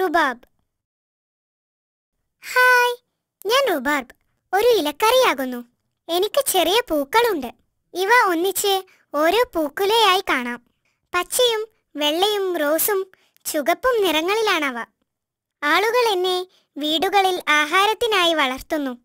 റുബാബ്. Hi ഞാൻ റുബാബ്. ഒരു ഇലക്കറിയാകുന്നു. എനിക്ക് ചെറിയ പൂക്കളുണ്ട്. ഇവ ഒന്നിച്ച് ഓരോ പൂക്കുലയായി കാണാം. പച്ചയും വെള്ളയും റോസും ചുകപ്പും നിറങ്ങളിലാണവ. ആളുകൾ എന്നെ വീടുകളിൽ ആഹാരത്തിനായി വളർത്തുന്നു.